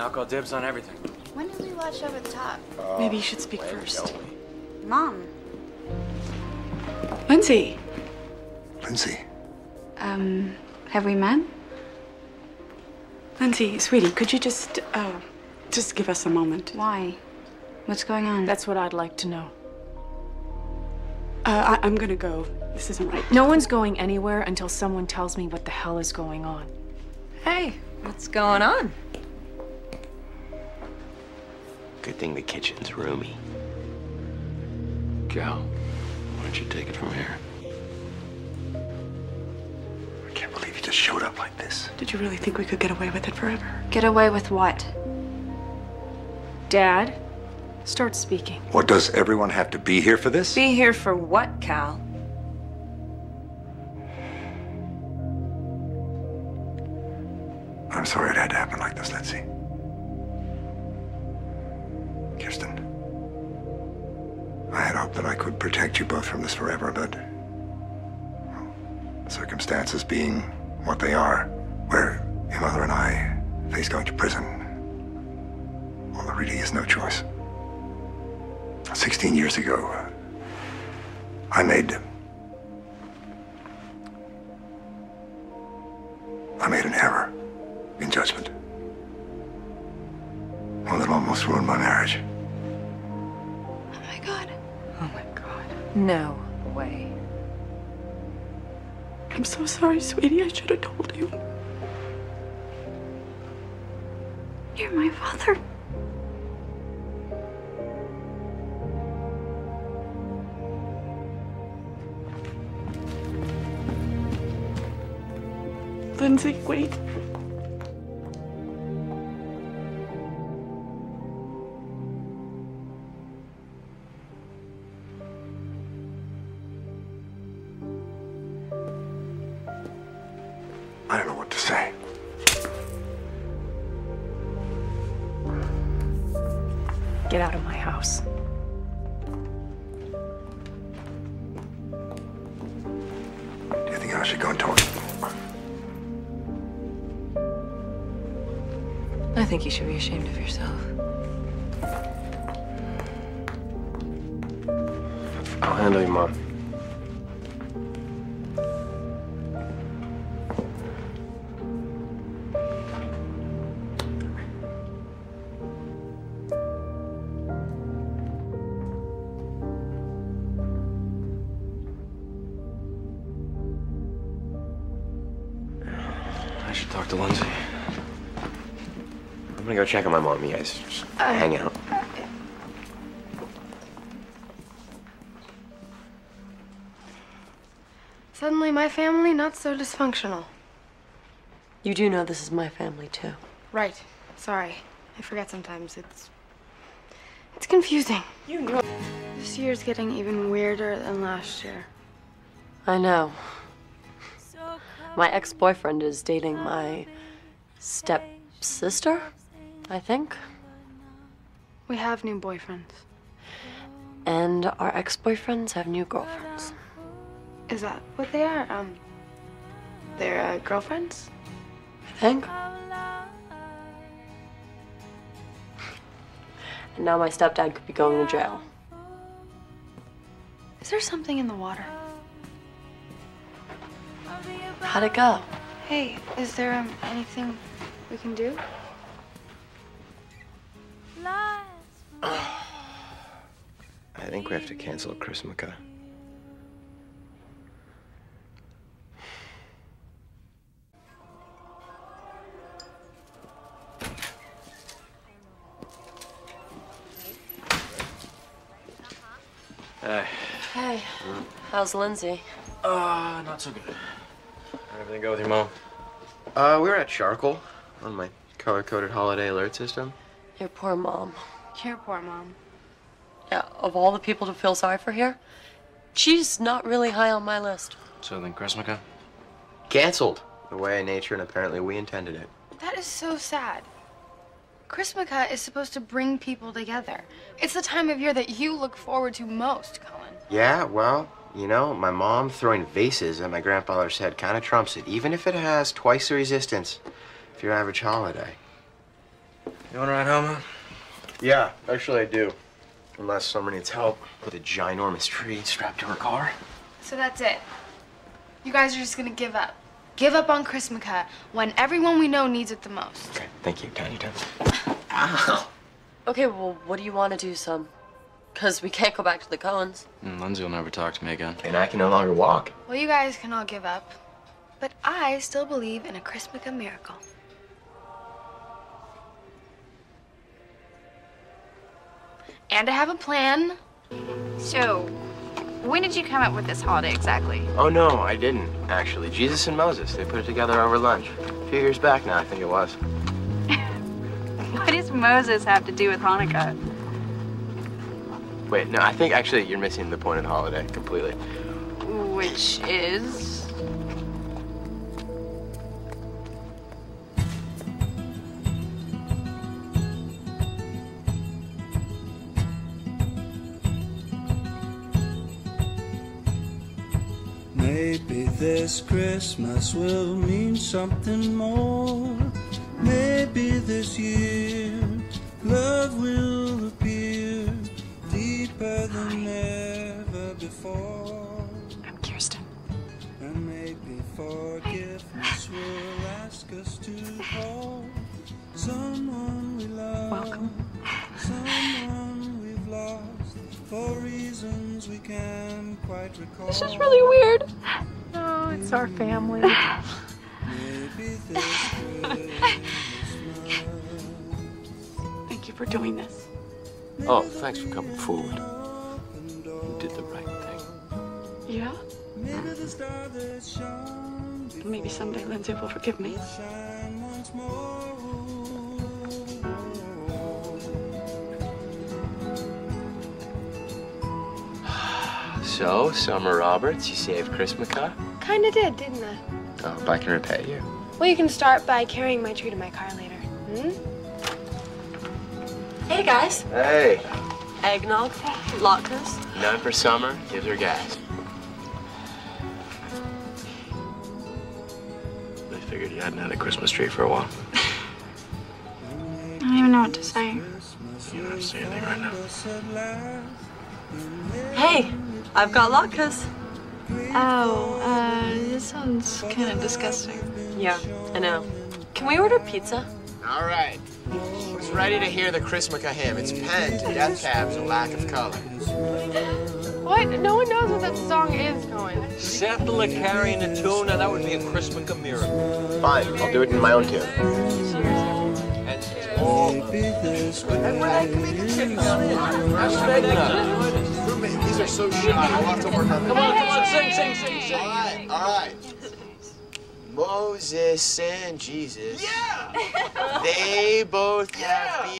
Now call dibs on everything. When did we watch Over the Top? Maybe you should speak first. Mom. Lindsay. Lindsay, Um, have we met? Lindsay, sweetie, could you just, uh, just give us a moment? Why? What's going on? That's what I'd like to know. Uh, I- I'm gonna go. This isn't right. No one's going anywhere until someone tells me what the hell is going on. Hey, what's going on? Good thing the kitchen's roomy. Cal, why don't you take it from here? I can't believe you just showed up like this. Did you really think we could get away with it forever? Get away with what? Dad, start speaking. What, does everyone have to be here for this? Be here for what, Cal? I'm sorry it had to happen like this, Lindsay. Kirsten, I had hoped that I could protect you both from this forever, but well, circumstances being what they are, where your mother and I face going to prison, well, there really is no choice. Sixteen years ago, uh, I made I made an error in judgment. One that almost ruined my marriage. Oh my god. No way. I'm so sorry, sweetie. I should have told you. You're my father. Lindsay, wait. House. Do you think I should go and talk? I think you should be ashamed of yourself. I'll handle you, Mom. Should talk to Lindsay. I'm gonna go check on my mom. You guys just uh, hang out. Suddenly, my family not so dysfunctional. You do know this is my family, too. Right. Sorry. I forget sometimes. It's. It's confusing. You know. This year's getting even weirder than last year. I know. My ex boyfriend is dating my stepsister, I think. We have new boyfriends. And our ex boyfriends have new girlfriends. Is that what they are? Um. They're uh, girlfriends? I think. And now my stepdad could be going to jail. Is there something in the water? How'd it go? Hey, is there um, anything we can do? I think we have to cancel Chrismukkah. Hey. Hey, how's Lindsay? Uh, not so good. How'd everything go with your mom? Uh, we were at Charcoal on my color-coded holiday alert system. Your poor mom. Your poor mom. Yeah, of all the people to feel sorry for here, she's not really high on my list. So then, Chrismukkah? Cancelled. The way nature and apparently we intended it. That is so sad. Chrismukkah is supposed to bring people together. It's the time of year that you look forward to most, Cohen. Yeah, well, you know, my mom throwing vases at my grandfather's head kind of trumps it, even if it has twice the resistance of your average holiday. You want to ride home, huh? Yeah, actually I do. Unless Summer needs help with a ginormous tree strapped to her car. So that's it. You guys are just gonna give up. Give up on Chrismukkah when everyone we know needs it the most. Okay, thank you, Tiny Tim. Okay, well, what do you want to do, Some? Because we can't go back to the Cohens. Mm, Lindsay will never talk to me again. And I can no longer walk. Well, you guys can all give up. But I still believe in a Chrismukkah miracle. And I have a plan. So, when did you come up with this holiday exactly? Oh no, I didn't, actually. Jesus and Moses, they put it together over lunch. A few years back now, I think it was. What does Moses have to do with Hanukkah? Wait, no, I think actually you're missing the point of the holiday completely. Which is. Maybe this Christmas will mean something more. Forgiveness will ask us to call someone we love. Welcome. Someone we've lost for reasons we can't quite recall. This is really weird. Oh, it's our family. Maybe this Thank you for doing this. Oh, thanks for coming forward. You did the right thing. Yeah? Maybe the star that shone Maybe someday Lindsay will forgive me. shine once more. So, Summer Roberts, you saved Chris Chrismukkah? Kinda did, didn't I? Oh, hope I can repay you. Well, you can start by carrying my tree to my car later. Hmm? Hey, guys. Hey, Eggnog, latkes. none for Summer, gives her gas. Figured you hadn't had a Christmas tree for a while. I don't even know what to say. You don't have to say anything right now. Hey, I've got latkes. Oh, uh, this sounds kind of disgusting. Yeah, I know. Can we order pizza? All right. Who's ready to hear the Chrismukkah hymn? It's penned to Death Cab's and lack of color. What? No one knows what that song is going. Settler carrying a tune, now that would be a Christmas miracle. Fine, I'll do it in my own tune. And oh, Maybe this These are so shy. I'll have to work on them. come on, come on, sing, sing, sing, sing. All right, all right. Moses and Jesus. Yeah. They both have.